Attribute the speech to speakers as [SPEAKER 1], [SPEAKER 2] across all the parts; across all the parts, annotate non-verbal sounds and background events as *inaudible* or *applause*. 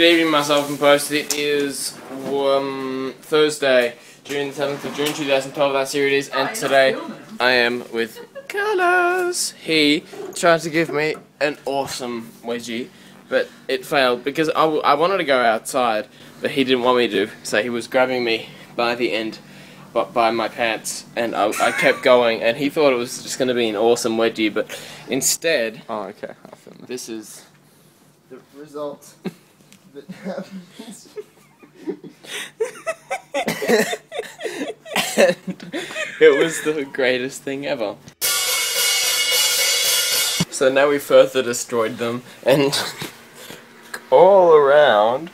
[SPEAKER 1] Good evening, myself and post. It is um, Thursday, June 7th of June 2012, that's here it is, and today I am with Karlis. He tried to give me an awesome wedgie, but it failed because I, I wanted to go outside, but he didn't want me to, so he was grabbing me by the end but by my pants and I, I kept going and he thought it was just going to be an awesome wedgie but instead
[SPEAKER 2] Oh, okay. I feel
[SPEAKER 1] this is the result *laughs* that *laughs* happens. and *laughs* it was the greatest thing ever. So now we further destroyed them and *laughs* all around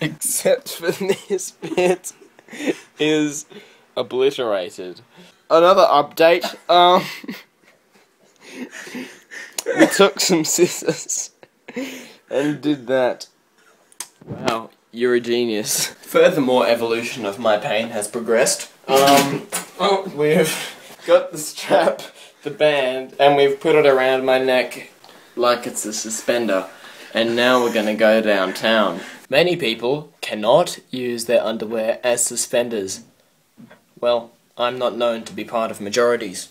[SPEAKER 1] except for this bit is obliterated. Another update. Um we took some scissors and did that. Wow, you're a genius. Furthermore, evolution of my pain has progressed. Um, oh, we've got the strap, the band, and we've put it around my neck like it's a suspender. And now we're gonna go downtown. Many people cannot use their underwear as suspenders. Well, I'm not known to be part of majorities.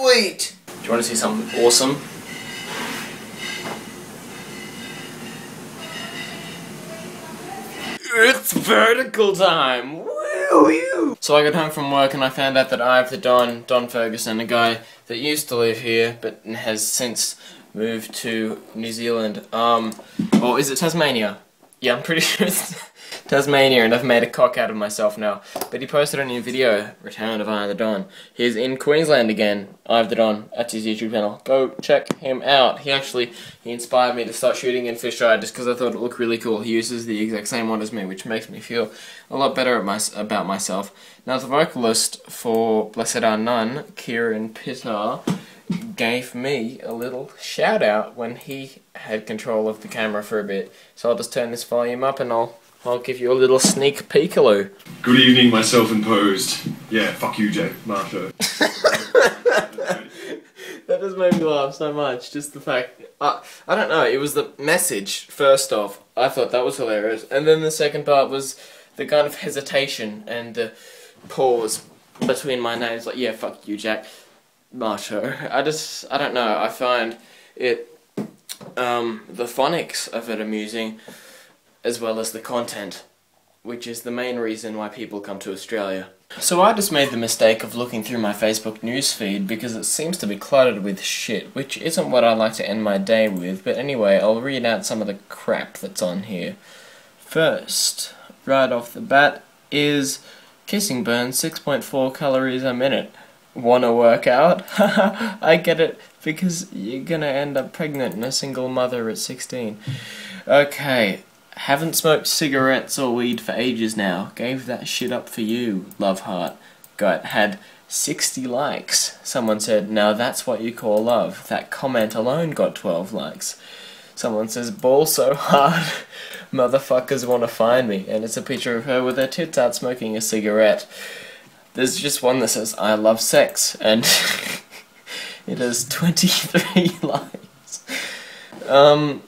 [SPEAKER 1] Do you want to see something awesome? It's vertical time! Woo! So I got home from work and I found out that I have the Don, Don Ferguson, a guy that used to live here but has since moved to New Zealand. Um, or is it Tasmania? Yeah, I'm pretty *laughs* sure it's Tasmania and I've made a cock out of myself now. But he posted a new video, Return of I the Don. He's in Queensland again, I the Don, at his YouTube channel. Go check him out. He actually, he inspired me to start shooting in fisheye just because I thought it looked really cool. He uses the exact same one as me, which makes me feel a lot better my, about myself. Now the vocalist for Blessed Are None, Kieran Pittar, gave me a little shout out when he had control of the camera for a bit. So I'll just turn this volume up and I'll I'll give you a little sneak peekaloo.
[SPEAKER 3] Good evening, my self-imposed. Yeah, fuck you, Jack. Marsho. *laughs*
[SPEAKER 1] That just made me laugh so much. Just the fact, uh, I don't know. It was the message first off. I thought that was hilarious, and then the second part was the kind of hesitation and the pause between my names. Like, yeah, fuck you, Jack. Marsho. *laughs* I just, I don't know. I find it, um, the phonics of it amusing, as well as the content, which is the main reason why people come to Australia. So I just made the mistake of looking through my Facebook newsfeed because it seems to be cluttered with shit, which isn't what I like to end my day with, but anyway, I'll read out some of the crap that's on here. First, right off the bat, is Kissing burns 6.4 calories a minute. Wanna work out? *laughs* I get it, because you're gonna end up pregnant and a single mother at 16. Okay, haven't smoked cigarettes or weed for ages now. Gave that shit up for you, love heart. Got had 60 likes. Someone said, now that's what you call love. That comment alone got 12 likes. Someone says, ball so hard, *laughs* motherfuckers wanna find me. And it's a picture of her with her tits out smoking a cigarette. There's just one that says, I love sex. And *laughs* it has 23 *laughs* likes. Um,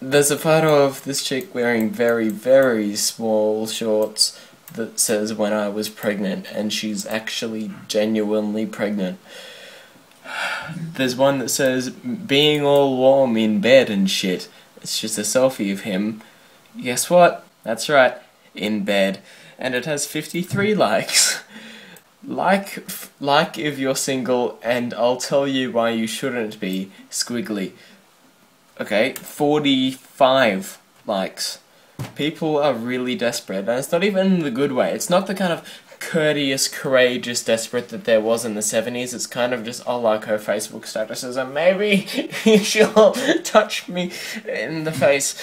[SPEAKER 1] there's a photo of this chick wearing very, very small shorts that says when I was pregnant, and she's actually genuinely pregnant. *sighs* There's one that says being all warm in bed and shit. It's just a selfie of him. Guess what? That's right, in bed. And it has 53 *laughs* likes. Like, like if you're single, and I'll tell you why you shouldn't be, squiggly. Okay, 45 likes. People are really desperate, and it's not even in the good way. It's not the kind of courteous, courageous, desperate that there was in the 70s. It's kind of just, I'll like her Facebook statuses, and maybe *laughs* she'll *laughs* touch me in the face.